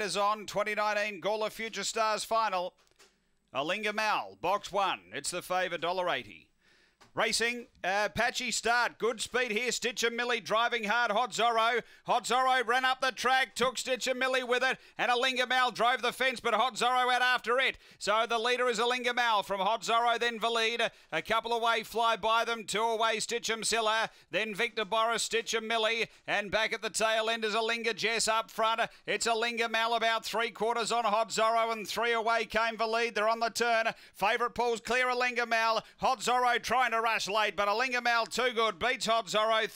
is on 2019 Gawler Future Stars final. Alinga Mal, box one. It's the favour, $1.80. Racing, uh, patchy start, good speed here. Stitcher Millie driving hard. Hot Zorro. Hot Zorro ran up the track, took Stitcher Millie with it, and Alinga Mal drove the fence, but Hot Zorro out after it. So the leader is Alinga Mal from Hot Zorro, then Valide. A couple away fly by them, two away Stitcher Silla, then Victor Boris, Stitcher Millie, and back at the tail end is Alinga Jess up front. It's Alinga Mal about three quarters on Hot Zorro, and three away came Valide. They're on the turn. Favourite pulls clear Alinga Mal. Hot Zorro trying to rush late, but Alinga Mal too good. Beats Hot Zorro. Third